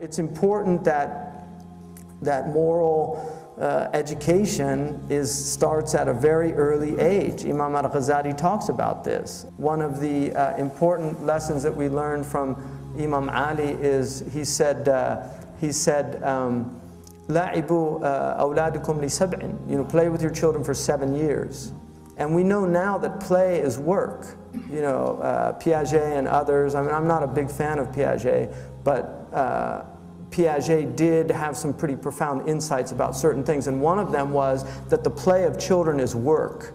It's important that, that moral uh, education is, starts at a very early age. Imam al Ghazali talks about this. One of the uh, important lessons that we learned from Imam Ali is he said, uh, he said, um, لَعِبُوا أَوْلَادُكُمْ لِسَبْعٍ You know, play with your children for seven years. And we know now that play is work. You know, uh, Piaget and others, I mean, I'm not a big fan of Piaget, but uh, Piaget did have some pretty profound insights about certain things. And one of them was that the play of children is work,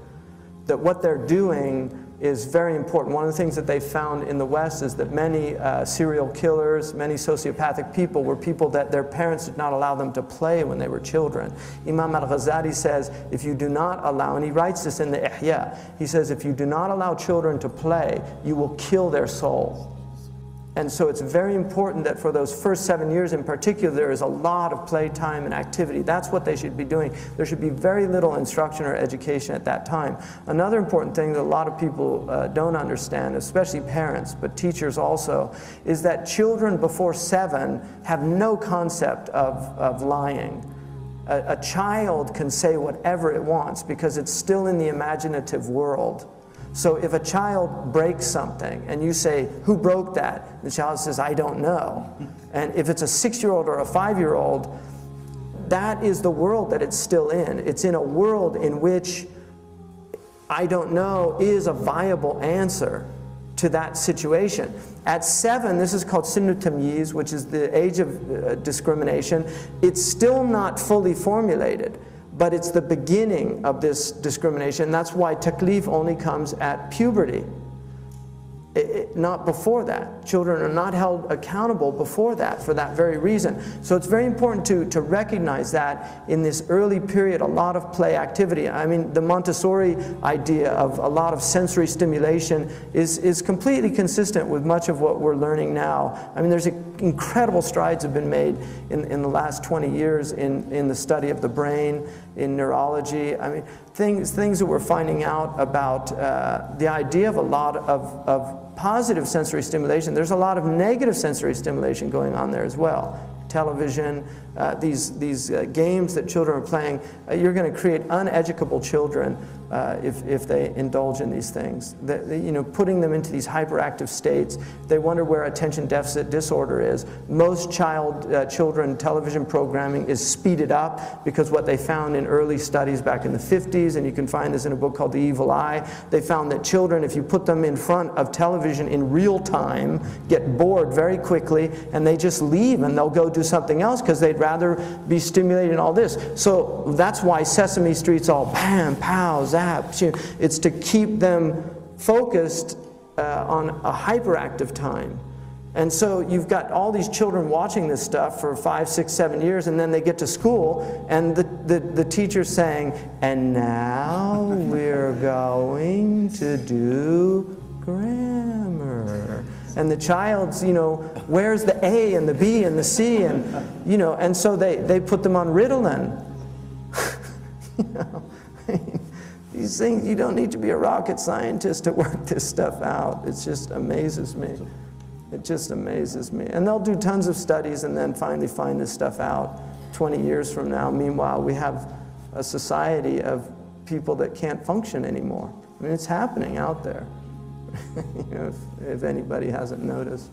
that what they're doing is very important. One of the things that they found in the West is that many uh, serial killers, many sociopathic people were people that their parents did not allow them to play when they were children. Imam al Ghazali says, if you do not allow, and he writes this in the Ihya, he says, if you do not allow children to play, you will kill their soul. And so it's very important that for those first seven years in particular, there is a lot of playtime and activity. That's what they should be doing. There should be very little instruction or education at that time. Another important thing that a lot of people uh, don't understand, especially parents, but teachers also, is that children before seven have no concept of, of lying. A, a child can say whatever it wants because it's still in the imaginative world. So if a child breaks something and you say, Who broke that? The child says, I don't know. And if it's a six year old or a five year old, that is the world that it's still in. It's in a world in which I don't know is a viable answer to that situation. At seven, this is called sinu tamyiz, which is the age of uh, discrimination. It's still not fully formulated but it's the beginning of this discrimination. That's why taklif only comes at puberty. It, it, not before that. Children are not held accountable before that for that very reason. So it's very important to, to recognize that in this early period, a lot of play activity. I mean, the Montessori idea of a lot of sensory stimulation is, is completely consistent with much of what we're learning now. I mean, there's incredible strides have been made in, in the last 20 years in, in the study of the brain, in neurology. I mean, things, things that we're finding out about uh, the idea of a lot of, of positive sensory stimulation, there's a lot of negative sensory stimulation going on there as well. Television, uh, these, these uh, games that children are playing, uh, you're going to create uneducable children uh, if, if they indulge in these things. The, the, you know, putting them into these hyperactive states, they wonder where attention deficit disorder is. Most child, uh, children television programming is speeded up because what they found in early studies back in the 50s, and you can find this in a book called The Evil Eye, they found that children, if you put them in front of television in real time, get bored very quickly, and they just leave and they'll go do something else because they'd rather be stimulated in all this. So that's why Sesame Street's all bam, pow, zap. It's to keep them focused uh, on a hyperactive time. And so you've got all these children watching this stuff for five, six, seven years, and then they get to school, and the, the, the teacher's saying, and now we're going to do grammar and the child's, you know, where's the A and the B and the C and, you know, and so they, they put them on Ritalin. you know, these things, you don't need to be a rocket scientist to work this stuff out. It just amazes me. It just amazes me. And they'll do tons of studies and then finally find this stuff out 20 years from now. Meanwhile, we have a society of people that can't function anymore. I mean, it's happening out there. you know, if, if anybody hasn't noticed.